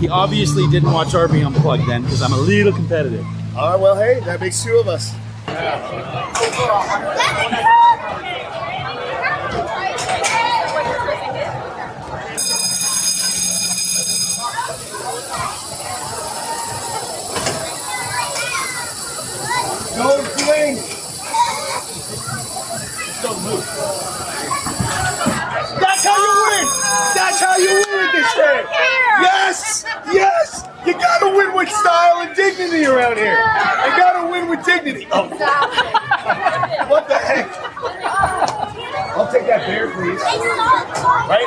He obviously didn't watch RV Unplugged then, because I'm a little competitive. All right, well, hey, that makes two of us. Don't swing. Don't move. Win with style and dignity around here. I gotta win with dignity. Oh, what the heck? I'll take that bear, please. Right?